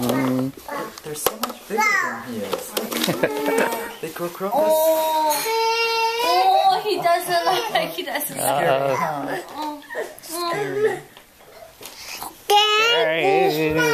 Mm. They're so much bigger than he is. they grow crocus. Oh. oh, he doesn't look like he doesn't uh. scary. Scary.